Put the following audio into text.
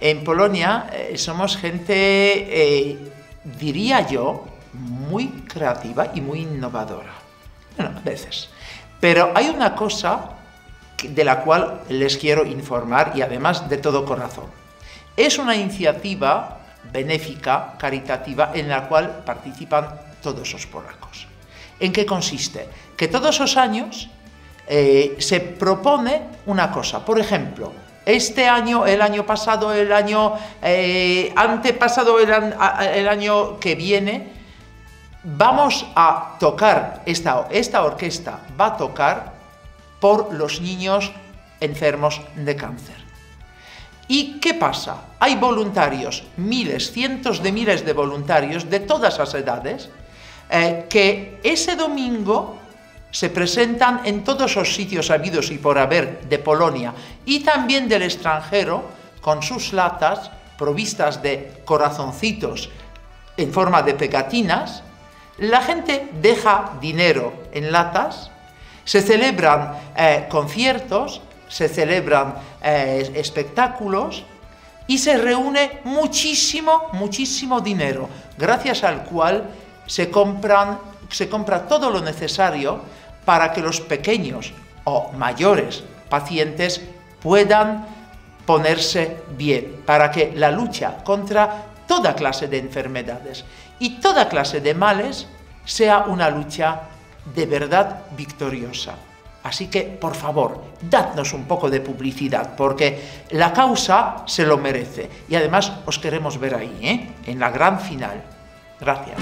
En Polonia eh, somos gente, eh, diría yo, muy creativa y muy innovadora. Bueno, a veces. Pero hay una cosa de la cual les quiero informar y además de todo corazón. Es una iniciativa benéfica, caritativa, en la cual participan todos los polacos. ¿En qué consiste? Que todos los años eh, se propone una cosa. Por ejemplo, este año, el año pasado, el año eh, antepasado, el, año que viene, vamos a tocar, esta, esta orquesta va a tocar por los niños enfermos de cáncer. ¿Y qué pasa? Hay voluntarios, miles, cientos de miles de voluntarios de todas las edades, eh, que ese domingo se presentan en todos los sitios habidos y por haber de Polonia y también del extranjero con sus latas provistas de corazoncitos en forma de pegatinas. La gente deja dinero en latas, se celebran eh, conciertos, se celebran eh, espectáculos y se reúne muchísimo, muchísimo dinero, gracias al cual se, compran, se compra todo lo necesario para que los pequeños o mayores pacientes puedan ponerse bien, para que la lucha contra toda clase de enfermedades y toda clase de males sea una lucha de verdad victoriosa. Así que, por favor, dadnos un poco de publicidad, porque la causa se lo merece. Y además os queremos ver ahí, ¿eh? en la gran final. Gracias.